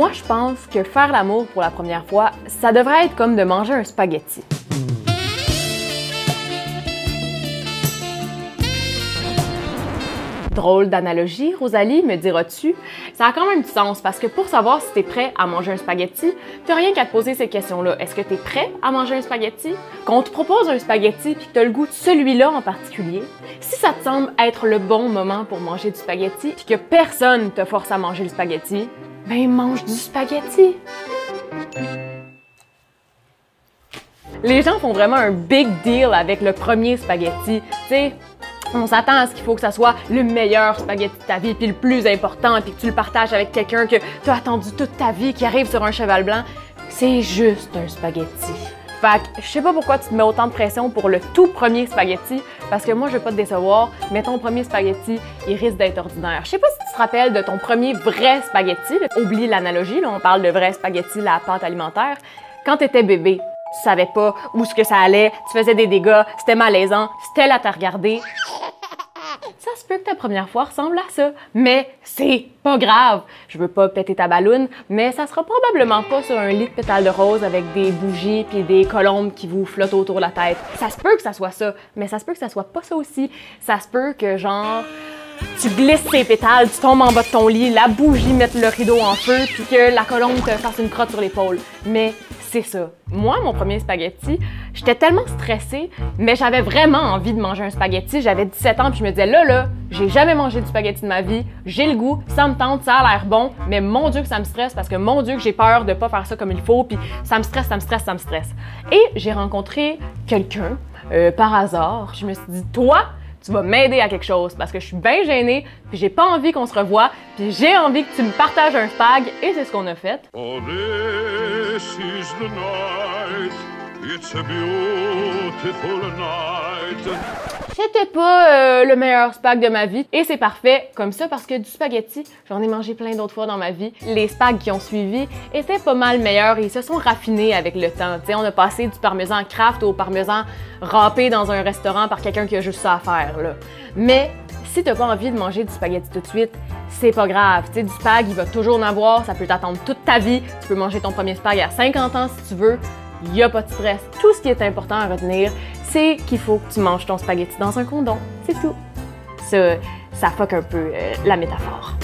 Moi, je pense que faire l'amour pour la première fois, ça devrait être comme de manger un spaghetti. Drôle d'analogie, Rosalie, me diras-tu? Ça a quand même du sens parce que pour savoir si t'es prêt à manger un spaghetti, t'as rien qu'à te poser ces questions-là. Est-ce que t'es prêt à manger un spaghetti? Quand on te propose un spaghetti puis que t'as le goût de celui-là en particulier, si ça te semble être le bon moment pour manger du spaghetti puis que personne te force à manger le spaghetti, ben mange du spaghetti! Les gens font vraiment un big deal avec le premier spaghetti. Tu sais, on s'attend à ce qu'il faut que ça soit le meilleur spaghetti de ta vie, puis le plus important, puis que tu le partages avec quelqu'un que tu as attendu toute ta vie, qui arrive sur un cheval blanc. C'est juste un spaghetti. Fait que je sais pas pourquoi tu te mets autant de pression pour le tout premier spaghetti, parce que moi je veux pas te décevoir, mais ton premier spaghetti, il risque d'être ordinaire. Je sais pas si tu te rappelles de ton premier vrai spaghetti, oublie l'analogie, là, on parle de vrai spaghetti, la pâte alimentaire, quand tu étais bébé. Tu savais pas où ce que ça allait, tu faisais des dégâts, c'était malaisant, là à regarder ça se peut que ta première fois ressemble à ça, mais c'est pas grave. Je veux pas péter ta balloune, mais ça sera probablement pas sur un lit de pétales de rose avec des bougies puis des colombes qui vous flottent autour de la tête. Ça se peut que ça soit ça, mais ça se peut que ça soit pas ça aussi. Ça se peut que genre tu glisses tes pétales, tu tombes en bas de ton lit, la bougie mette le rideau en feu, puis que la colombe te fasse une crotte sur l'épaule. Mais c'est ça. Moi, mon premier spaghetti, j'étais tellement stressée, mais j'avais vraiment envie de manger un spaghetti. J'avais 17 ans, puis je me disais, là, là, j'ai jamais mangé du spaghetti de ma vie, j'ai le goût, ça me tente, ça a l'air bon, mais mon Dieu que ça me stresse parce que mon Dieu que j'ai peur de pas faire ça comme il faut, puis ça me stresse, ça me stresse, ça me stresse. Et j'ai rencontré quelqu'un euh, par hasard. Je me suis dit, toi, tu vas m'aider à quelque chose parce que je suis bien gênée, puis j'ai pas envie qu'on se revoie, puis j'ai envie que tu me partages un spag, et c'est ce qu'on a fait. This is the night. It's a beautiful night. C'était pas euh, le meilleur spag de ma vie et c'est parfait comme ça parce que du spaghetti, j'en ai mangé plein d'autres fois dans ma vie. Les spags qui ont suivi étaient pas mal meilleurs et ils se sont raffinés avec le temps. T'sais, on a passé du parmesan craft au parmesan râpé dans un restaurant par quelqu'un qui a juste ça à faire. Là. Mais si t'as pas envie de manger du spaghetti tout de suite, c'est pas grave. Tu sais, du spag, il va toujours en avoir, ça peut t'attendre toute ta vie. Tu peux manger ton premier spag à 50 ans si tu veux. Il n'y a pas de stress. Tout ce qui est important à retenir, c'est qu'il faut que tu manges ton spaghetti dans un condom. C'est tout. Ça, ça fuck un peu euh, la métaphore.